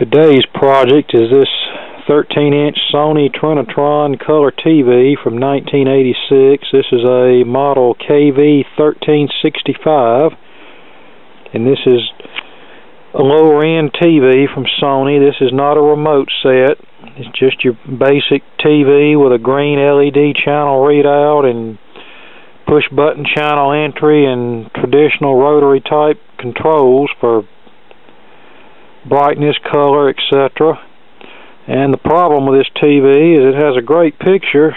Today's project is this 13-inch Sony Trinitron color TV from 1986. This is a model KV1365 and this is a lower end TV from Sony. This is not a remote set. It's just your basic TV with a green LED channel readout and push button channel entry and traditional rotary type controls for brightness, color, etc. And the problem with this TV is it has a great picture,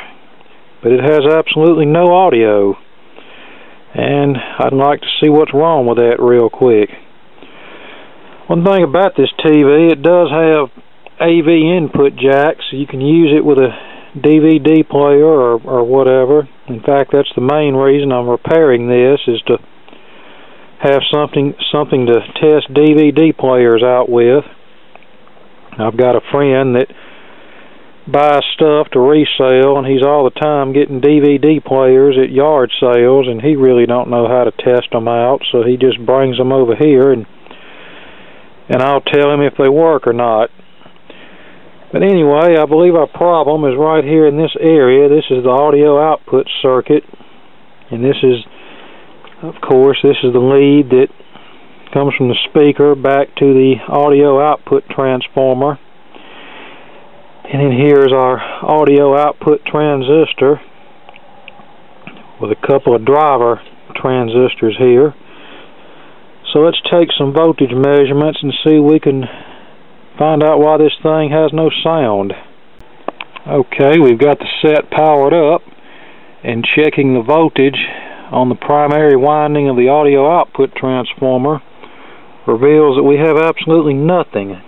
but it has absolutely no audio. And I'd like to see what's wrong with that real quick. One thing about this TV, it does have AV input jacks. So you can use it with a DVD player or, or whatever. In fact, that's the main reason I'm repairing this is to have something something to test DVD players out with. I've got a friend that buys stuff to resell and he's all the time getting DVD players at yard sales and he really don't know how to test them out so he just brings them over here and and I'll tell him if they work or not. But anyway, I believe our problem is right here in this area. This is the audio output circuit and this is of course this is the lead that comes from the speaker back to the audio output transformer. And then here's our audio output transistor with a couple of driver transistors here. So let's take some voltage measurements and see we can find out why this thing has no sound. Okay we've got the set powered up and checking the voltage on the primary winding of the audio output transformer reveals that we have absolutely nothing.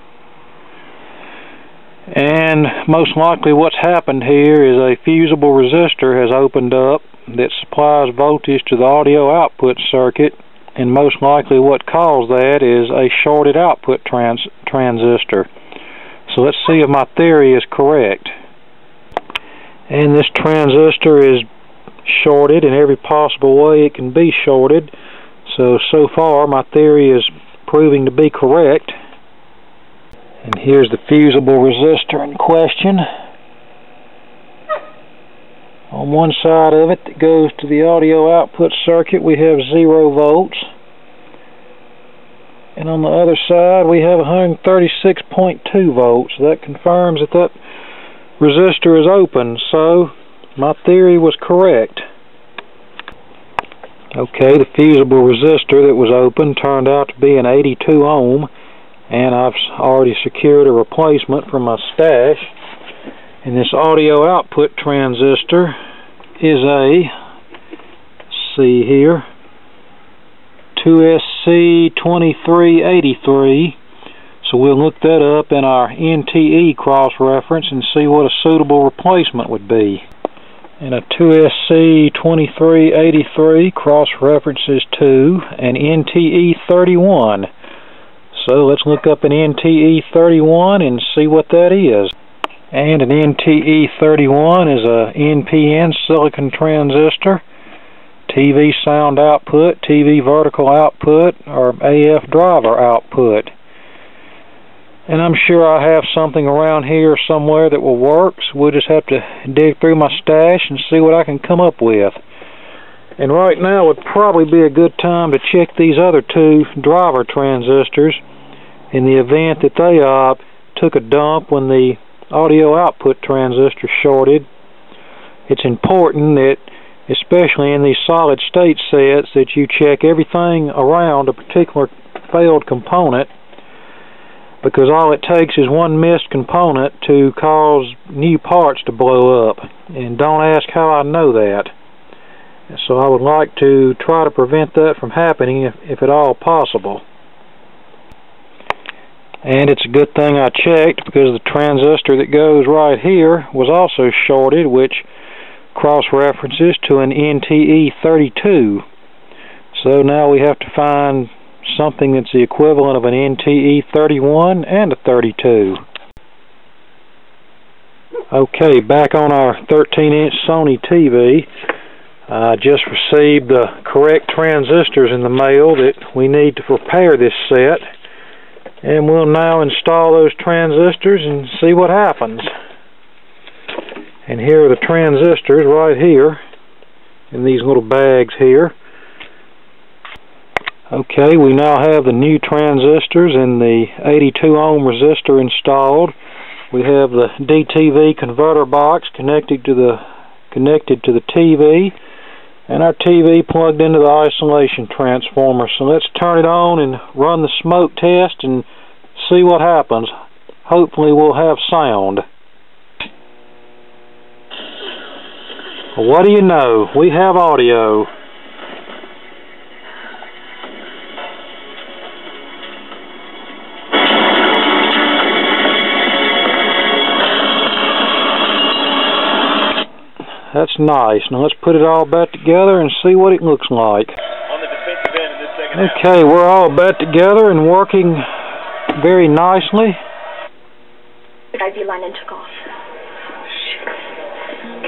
And most likely what's happened here is a fusible resistor has opened up that supplies voltage to the audio output circuit and most likely what caused that is a shorted output trans transistor. So let's see if my theory is correct. And this transistor is shorted in every possible way it can be shorted. So, so far my theory is proving to be correct. And here's the fusible resistor in question. On one side of it that goes to the audio output circuit we have 0 volts. And on the other side we have 136.2 volts. That confirms that that resistor is open. So my theory was correct. Okay, the fusible resistor that was open turned out to be an 82 ohm and I've already secured a replacement from my stash. And this audio output transistor is a see here 2SC2383 so we'll look that up in our NTE cross-reference and see what a suitable replacement would be and a 2SC2383 cross references to an NTE31. So let's look up an NTE31 and see what that is. And an NTE31 is a NPN silicon transistor, TV sound output, TV vertical output, or AF driver output and I'm sure I have something around here somewhere that will work so we'll just have to dig through my stash and see what I can come up with. And right now would probably be a good time to check these other two driver transistors in the event that they uh, took a dump when the audio output transistor shorted. It's important that especially in these solid state sets that you check everything around a particular failed component because all it takes is one missed component to cause new parts to blow up. And don't ask how I know that. So I would like to try to prevent that from happening if, if at all possible. And it's a good thing I checked because the transistor that goes right here was also shorted which cross-references to an NTE32 so now we have to find something that's the equivalent of an NTE 31 and a 32. Okay, back on our 13-inch Sony TV. I just received the correct transistors in the mail that we need to prepare this set. And we'll now install those transistors and see what happens. And here are the transistors right here in these little bags here. Okay, we now have the new transistors and the 82 ohm resistor installed. We have the DTV converter box connected to the connected to the TV and our TV plugged into the isolation transformer. So let's turn it on and run the smoke test and see what happens. Hopefully we'll have sound. What do you know? We have audio. That's nice. Now let's put it all back together and see what it looks like. Okay, we're all back together and working very nicely. IV line and took off.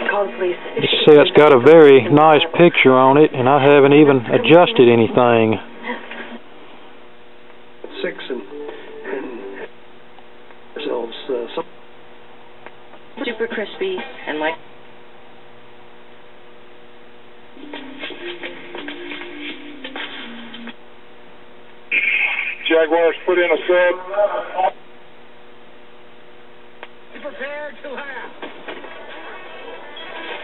Call police. You see, it's got a very nice picture on it, and I haven't even adjusted anything. Jaguars put in a sub. prepared to laugh.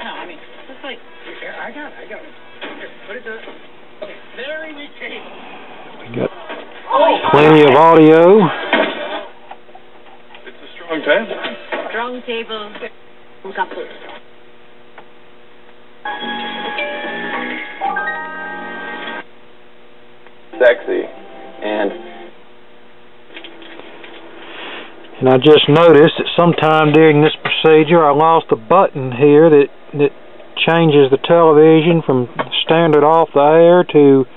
No, I mean, it's like, here, I got it, I got it. Here, put it down. Okay, there we came. Got plenty of audio. It's a strong table. Strong table. Couple. And I just noticed that sometime during this procedure I lost a button here that, that changes the television from standard off the air to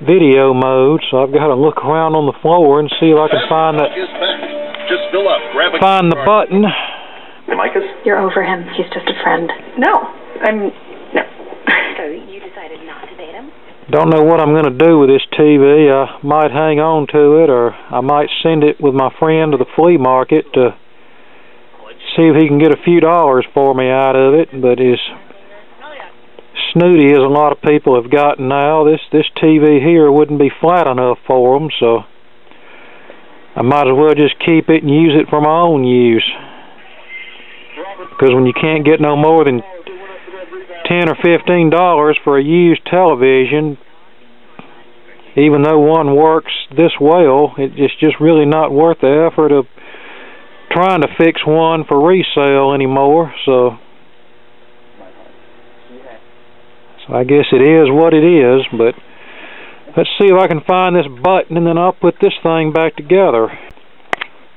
video mode. So I've got to look around on the floor and see if I can find that Just fill up. Grab a find the button. Micah's? You're over him. He's just a friend. No, I'm no. So you decided not to date him? Don't know what I'm going to do with this TV. I might hang on to it or I might send it with my friend to the flea market to see if he can get a few dollars for me out of it. But as snooty as a lot of people have gotten now, this, this TV here wouldn't be flat enough for them, so I might as well just keep it and use it for my own use. Because when you can't get no more than ten or fifteen dollars for a used television, even though one works this well, it's just really not worth the effort of trying to fix one for resale anymore. So, so I guess it is what it is. But let's see if I can find this button, and then I'll put this thing back together.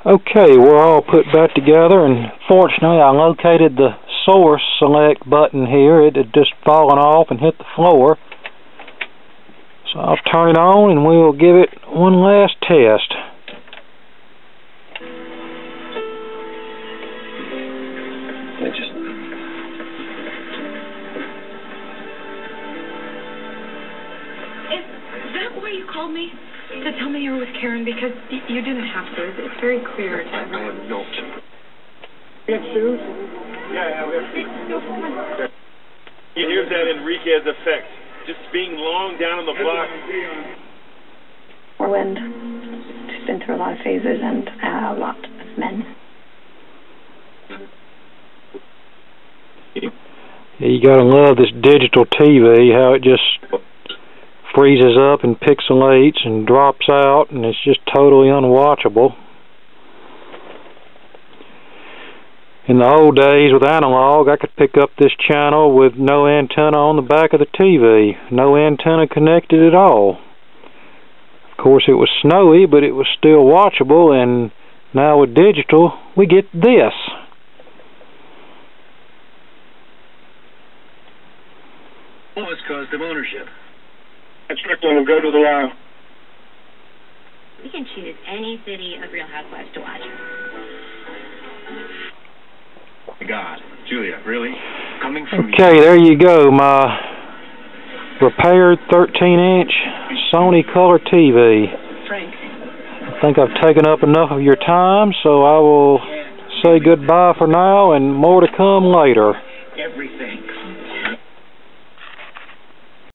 Okay, we're all put back together, and fortunately I located the source select button here. It had just fallen off and hit the floor. So I'll turn it on and we'll give it one last test. Is, is that why you called me? To tell me you were with Karen? Because you didn't have to. It's, it's very clear to I am not. Here's that Enriquez effect. Just being long down on the block. Orland. She's been through a lot of phases and uh, a lot of men. You gotta love this digital TV, how it just freezes up and pixelates and drops out and it's just totally unwatchable. In the old days with analog, I could pick up this channel with no antenna on the back of the TV, no antenna connected at all. Of course, it was snowy, but it was still watchable, and now with digital, we get this. What was caused of ownership? Strickland will go to the line. We can choose any city of Real Housewives to watch. God, Julia, really? Coming from Okay, there you go, my repaired 13 inch Sony color TV. Frank, I think I've taken up enough of your time, so I will say goodbye for now and more to come later. Everything.